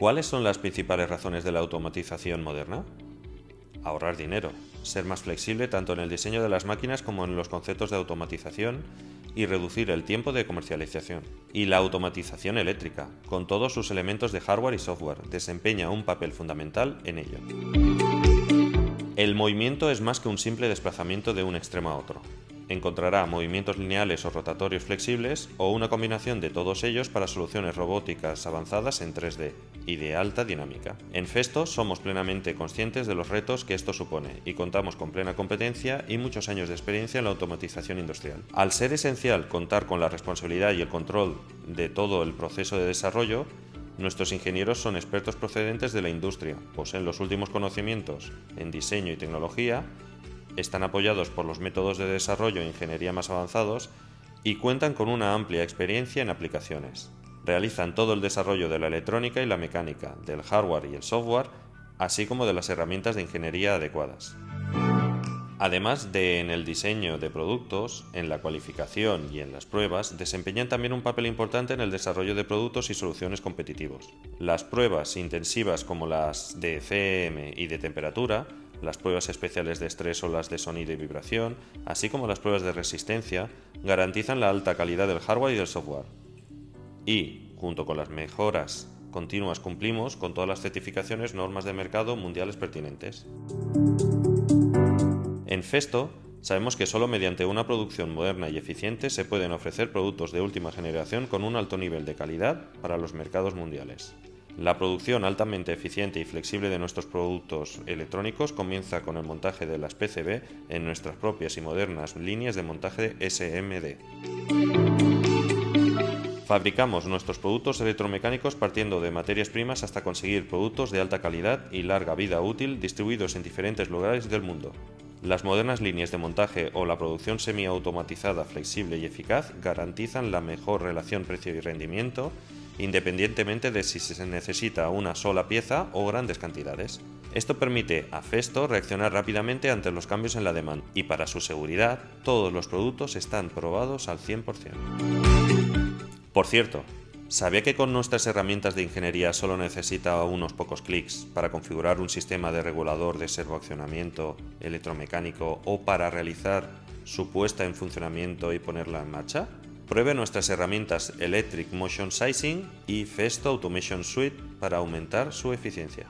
¿Cuáles son las principales razones de la automatización moderna? Ahorrar dinero, ser más flexible tanto en el diseño de las máquinas como en los conceptos de automatización y reducir el tiempo de comercialización. Y la automatización eléctrica, con todos sus elementos de hardware y software, desempeña un papel fundamental en ello. El movimiento es más que un simple desplazamiento de un extremo a otro encontrará movimientos lineales o rotatorios flexibles o una combinación de todos ellos para soluciones robóticas avanzadas en 3D y de alta dinámica. En Festo somos plenamente conscientes de los retos que esto supone y contamos con plena competencia y muchos años de experiencia en la automatización industrial. Al ser esencial contar con la responsabilidad y el control de todo el proceso de desarrollo, Nuestros ingenieros son expertos procedentes de la industria, poseen los últimos conocimientos en diseño y tecnología están apoyados por los métodos de desarrollo e ingeniería más avanzados y cuentan con una amplia experiencia en aplicaciones. Realizan todo el desarrollo de la electrónica y la mecánica, del hardware y el software, así como de las herramientas de ingeniería adecuadas. Además de en el diseño de productos, en la cualificación y en las pruebas, desempeñan también un papel importante en el desarrollo de productos y soluciones competitivos. Las pruebas intensivas como las de CM y de temperatura las pruebas especiales de estrés o las de sonido y vibración, así como las pruebas de resistencia, garantizan la alta calidad del hardware y del software. Y, junto con las mejoras continuas, cumplimos con todas las certificaciones, normas de mercado mundiales pertinentes. En Festo, sabemos que solo mediante una producción moderna y eficiente se pueden ofrecer productos de última generación con un alto nivel de calidad para los mercados mundiales. La producción altamente eficiente y flexible de nuestros productos electrónicos comienza con el montaje de las PCB en nuestras propias y modernas líneas de montaje SMD. Fabricamos nuestros productos electromecánicos partiendo de materias primas hasta conseguir productos de alta calidad y larga vida útil distribuidos en diferentes lugares del mundo. Las modernas líneas de montaje o la producción semiautomatizada flexible y eficaz garantizan la mejor relación precio y rendimiento independientemente de si se necesita una sola pieza o grandes cantidades. Esto permite a Festo reaccionar rápidamente ante los cambios en la demanda y para su seguridad todos los productos están probados al 100%. Por cierto, ¿sabía que con nuestras herramientas de ingeniería solo necesita unos pocos clics para configurar un sistema de regulador de servoaccionamiento electromecánico o para realizar su puesta en funcionamiento y ponerla en marcha? Pruebe nuestras herramientas Electric Motion Sizing y Festo Automation Suite para aumentar su eficiencia.